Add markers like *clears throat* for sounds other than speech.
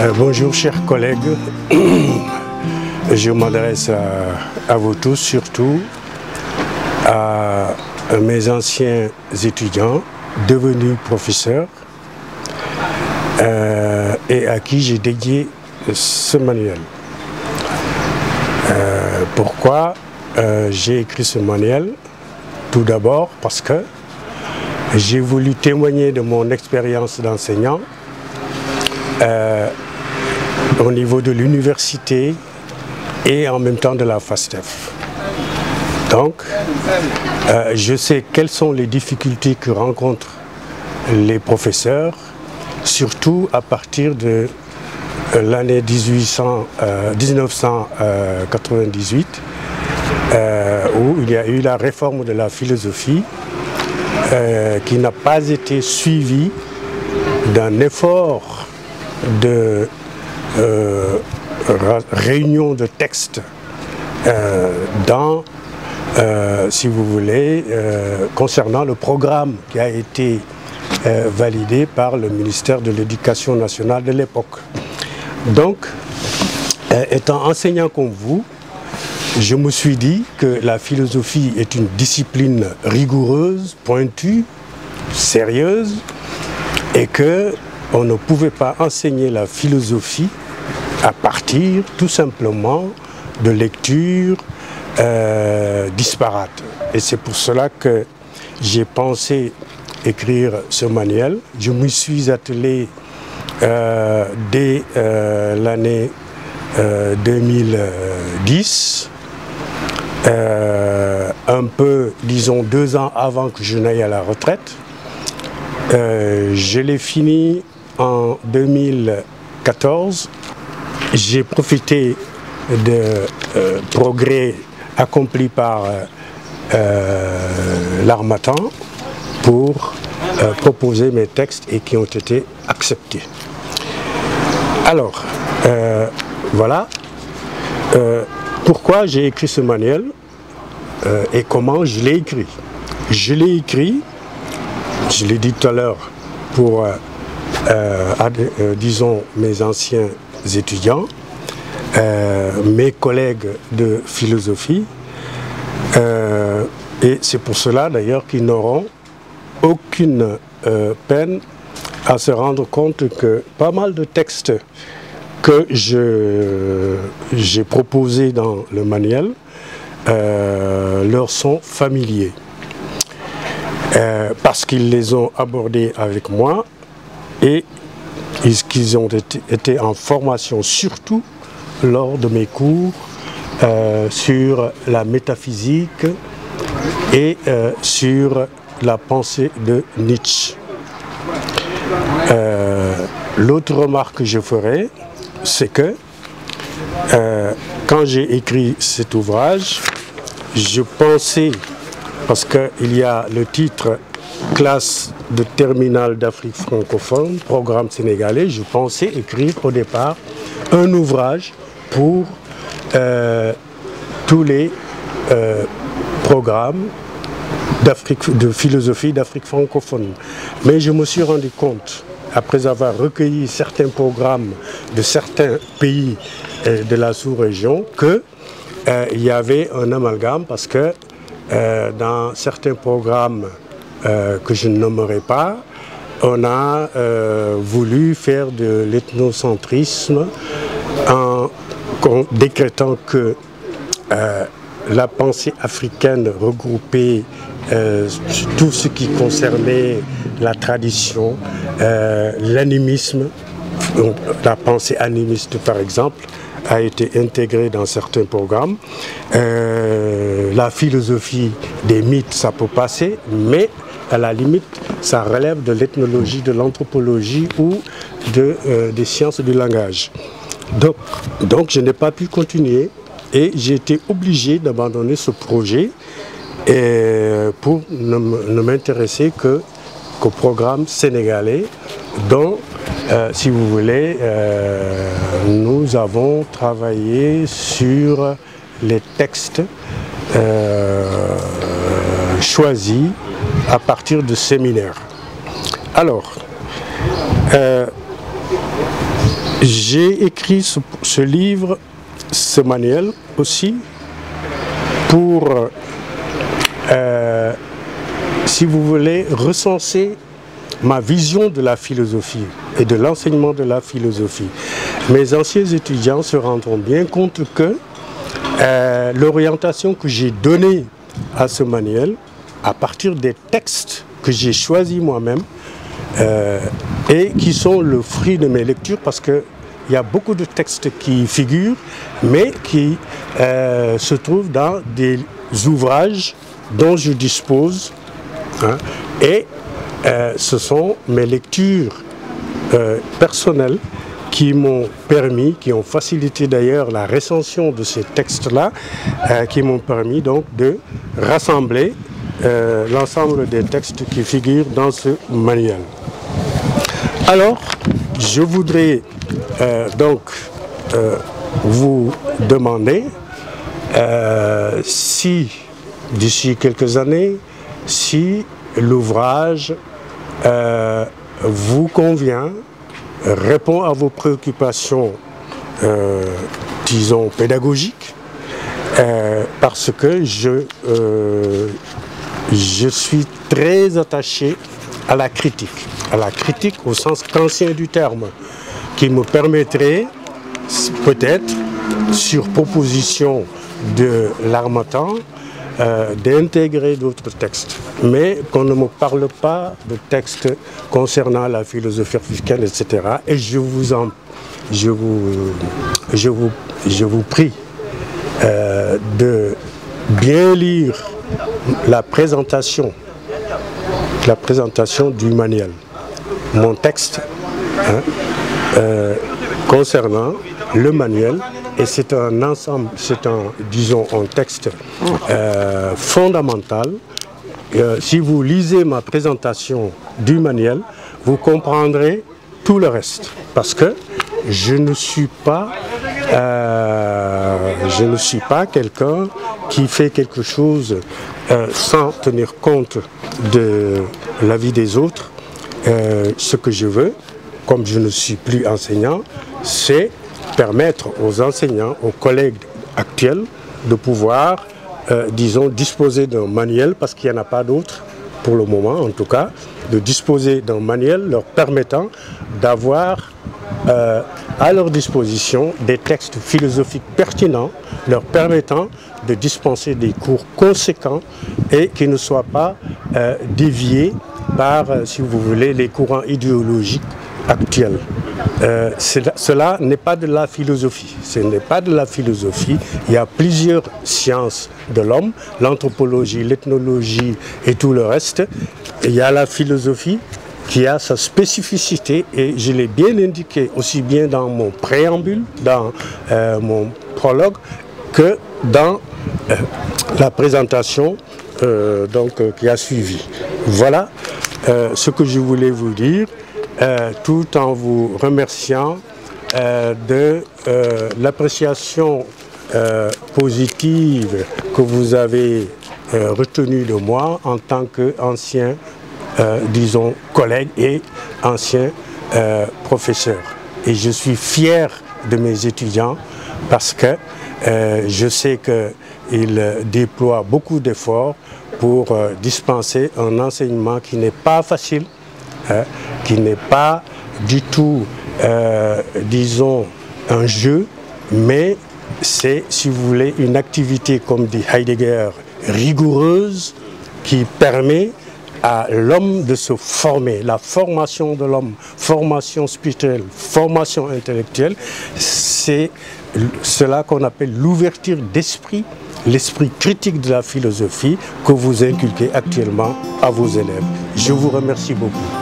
Euh, bonjour chers collègues, *clears throat* je m'adresse à, vous tous, surtout à mes anciens étudiants devenus professeurs euh, et à qui j'ai dédié ce manuel. Euh, pourquoi j'ai écrit ce manuel? Tout d'abord parce que j'ai voulu témoigner de mon expérience d'enseignant au niveau de l'université et en même temps de la FASTEF. Donc, euh, je sais quelles sont les difficultés que rencontrent les professeurs, surtout à partir de euh, l'année 1998, où il y a eu la réforme de la philosophie qui n'a pas été suivie d'un effort de euh, réunion de textes euh, dans, euh, si vous voulez, concernant le programme qui a été validé par le ministère de l'Éducation nationale de l'époque. Donc, étant enseignant comme vous, je me suis dit que la philosophie est une discipline rigoureuse, pointue, sérieuse, et que on ne pouvait pas enseigner la philosophie à partir tout simplement de lectures euh, disparates. Et c'est pour cela que j'ai pensé écrire ce manuel. Je me suis attelé euh, dès euh, l'année 2010, un peu, disons, deux ans avant que je n'aille à la retraite. je l'ai fini en 2014, j'ai profité de euh, progrès accomplis par euh, euh, l'Armatan pour proposer mes textes et qui ont été acceptés. Alors, voilà pourquoi j'ai écrit ce manuel et comment je l'ai écrit? Je l'ai écrit, je l'ai dit tout à l'heure, pour euh, euh, disons, mes anciens étudiants, euh, mes collègues de philosophie, et c'est pour cela d'ailleurs qu'ils n'auront aucune peine à se rendre compte que pas mal de textes que j'ai proposés dans le manuel leur sont familiers. parce qu'ils les ont abordés avec moi et qu'ils ont été, en formation surtout lors de mes cours euh, sur la métaphysique et euh, sur la pensée de Nietzsche. Euh, l'autre remarque que je ferai, c'est que quand j'ai écrit cet ouvrage, je pensais, parce qu'il y a le titre classe de terminale d'Afrique francophone, programme sénégalais, je pensais écrire au départ un ouvrage pour euh, tous les euh, programmes de philosophie d'Afrique francophone. Mais je me suis rendu compte, après avoir recueilli certains programmes de certains pays euh, de la sous-région, qu'il y avait un amalgame parce que dans certains programmes euh, que je ne nommerai pas, on a euh, voulu faire de l'ethnocentrisme en décrétant que euh, la pensée africaine regroupait tout ce qui concernait la tradition, l'animisme, la pensée animiste par exemple, a été intégrée dans certains programmes. la philosophie des mythes, ça peut passer, mais à la limite, ça relève de l'ethnologie, de l'anthropologie ou de, euh, des sciences du langage. Donc, donc je n'ai pas pu continuer et j'ai été obligé d'abandonner ce projet et pour ne, m'intéresser qu'au programme sénégalais dont, euh, si vous voulez, euh, nous avons travaillé sur les textes choisis à partir de séminaires. Alors, euh, J'ai écrit ce, livre, ce manuel aussi, pour, euh, si vous voulez, recenser ma vision de la philosophie et de l'enseignement de la philosophie. Mes anciens étudiants se rendront bien compte que euh, l'orientation que j'ai donnée à ce manuel, à partir des textes que j'ai choisis moi-même, euh, et qui sont le fruit de mes lectures parce qu'il y a beaucoup de textes qui figurent, mais qui euh, se trouvent dans des ouvrages dont je dispose. Hein, et euh, ce sont mes lectures personnelles qui m'ont permis, qui ont facilité d'ailleurs la recension de ces textes-là, qui m'ont permis donc de rassembler l'ensemble des textes qui figurent dans ce manuel. Alors, je voudrais euh, donc euh, vous demander euh, si, d'ici quelques années, si l'ouvrage vous convient, répond à vos préoccupations, disons, pédagogiques, parce que je, je suis très attaché à la critique à la critique au sens ancien du terme, qui me permettrait peut-être, sur proposition de l'armatan, euh, d'intégrer d'autres textes, mais qu'on ne me parle pas de textes concernant la philosophie africaine, etc. Et je vous en, je vous, je vous, je vous prie euh, de bien lire la présentation, la présentation du manuel mon texte hein, euh, concernant le manuel et c'est un ensemble, c'est un, disons, un texte euh, fondamental. Euh, si vous lisez ma présentation du manuel, vous comprendrez tout le reste parce que je ne suis pas, je ne suis pas quelqu'un qui fait quelque chose sans tenir compte de la vie des autres euh, ce que je veux, comme je ne suis plus enseignant, c'est permettre aux enseignants, aux collègues actuels, de pouvoir, euh, disons, disposer d'un manuel, parce qu'il n'y en a pas d'autre pour le moment en tout cas, de disposer d'un manuel leur permettant d'avoir euh, à leur disposition des textes philosophiques pertinents, leur permettant de dispenser des cours conséquents et qui ne soient pas déviés par, euh, si vous voulez, les courants idéologiques actuels. Euh, cela n'est pas de la philosophie. Ce n'est pas de la philosophie. Il y a plusieurs sciences de l'homme, l'anthropologie, l'ethnologie et tout le reste. il y a la philosophie qui a sa spécificité et je l'ai bien indiqué aussi bien dans mon préambule, dans euh, mon prologue, que dans la présentation donc, qui a suivi. Voilà euh, ce que je voulais vous dire, euh, tout en vous remerciant euh, de l'appréciation positive que vous avez retenue de moi en tant qu'ancien, disons, collègue et ancien professeur. Et je suis fier de mes étudiants parce que je sais qu'ils déploient beaucoup d'efforts pour euh, dispenser un enseignement qui n'est pas facile, hein, qui n'est pas du tout, euh, disons, un jeu, mais c'est, si vous voulez, une activité, comme dit Heidegger, rigoureuse, qui permet à l'homme de se former. La formation de l'homme, formation spirituelle, formation intellectuelle, c'est cela qu'on appelle l'ouverture d'esprit l'esprit critique de la philosophie que vous inculquez actuellement à vos élèves. Je vous remercie beaucoup.